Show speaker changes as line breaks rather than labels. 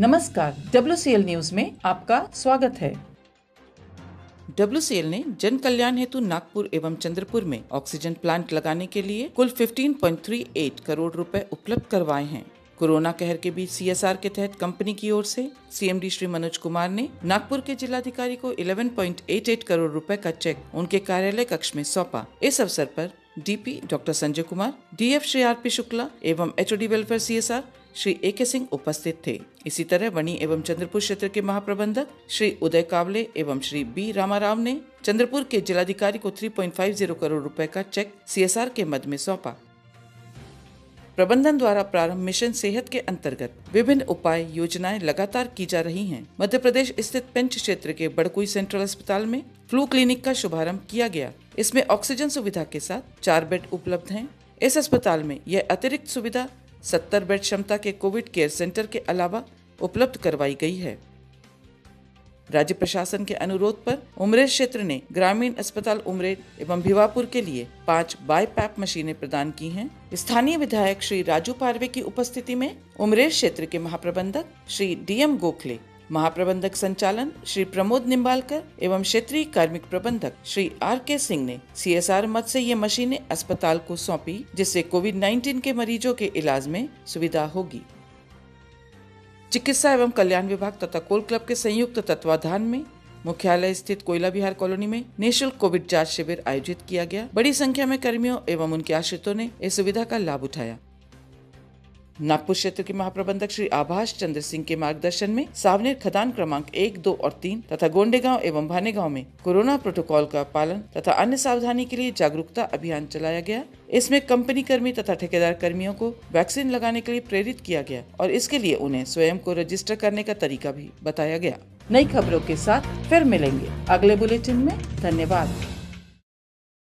नमस्कार W news में आपका स्वागत है। डब्ल्यू ने जन कल्याण हेतु नागपुर एवं चंद्रपुर में ऑक्सीजन प्लांट लगाने के लिए कुल 15.38 करोड़ रुपए उपलब्ध करवाए हैं। कोरोना कहर के बीच सीएसआर के तहत कंपनी की ओर से सीएमडी श्री मनोज कुमार ने नागपुर के जिलाधिकारी को 11.88 करोड़ रुपए का चेक उनके कार्यालय कक्ष में सौंपा। इस अवसर पर DP doctor Sanjay Kumar DF Shri R P Shukla एवं HOD welfare CSR Shri A K Singh उपस्थित थे। इसी तरह वणी एवं चंद्रपुर क्षेत्र के महाप्रबंधक श्री उदय कावले एवं श्री बी रामाराव ने चंद्रपुर के जिलाधिकारी को 3.50 करोड़ रुपए का चेक सीएसआर के मद में सौंपा। प्रबंधन द्वारा प्रारंभ मिशन सेहत के अंतर्गत विभिन्न उपाय योजनाएँ लगातार की जा रही हैं। मध्य प्रदेश स्थित पेंच क्षेत्र के बड़कुई सेंट्रल अस्पताल में फ्लू क्लिनिक का शुभारंभ किया गया। इसमें ऑक्सीजन सुविधा के साथ चार बेड उपलब्ध हैं। इस अस्पताल में यह अतिरिक्त सुविधा सत्तर बेड क्षमता के कोविड केयर सेंटर के अलावा उपलब्ध करवाई गई है राज्य प्रशासन के अनुरोध पर उमरेड क्षेत्र ने ग्रामीण अस्पताल उमरेड एवं भिवापुर के लिए पाँच बाईपैप मशीनें प्रदान की हैं। स्थानीय विधायक श्री राजू पारवे की उपस्थिति में उमरेड क्षेत्र के महाप्रबंधक श्री डीएम गोखले महाप्रबंधक संचालन श्री प्रमोद निम्बालकर एवं क्षेत्रीय कार्मिक प्रबंधक श्री आर के सिंह ने सी एस आर मद ऐसी ये मशीनें अस्पताल को सौंपी, जिससे कोविड 19 के मरीजों के इलाज में सुविधा होगी। चिकित्सा एवं कल्याण विभाग तथा कोल क्लब के संयुक्त तत्वाधान में मुख्यालय स्थित कोयला विहार कॉलोनी में निःशुल्क कोविड जाँच शिविर आयोजित किया गया। बड़ी संख्या में कर्मियों एवं उनके आश्रितों ने इस सुविधा का लाभ उठाया। नागपुर क्षेत्र के महाप्रबंधक श्री आभाष चंद्र सिंह के मार्गदर्शन में सावनेर खदान क्रमांक एक, दो और तीन तथा गोंडेगांव एवं भानेगांव में कोरोना प्रोटोकॉल का पालन तथा अन्य सावधानी के लिए जागरूकता अभियान चलाया गया। इसमें कंपनी कर्मी तथा ठेकेदार कर्मियों को वैक्सीन लगाने के लिए प्रेरित किया गया और इसके लिए उन्हें स्वयं को रजिस्टर करने का तरीका भी बताया गया। नई खबरों के साथ फिर मिलेंगे अगले बुलेटिन में। धन्यवाद।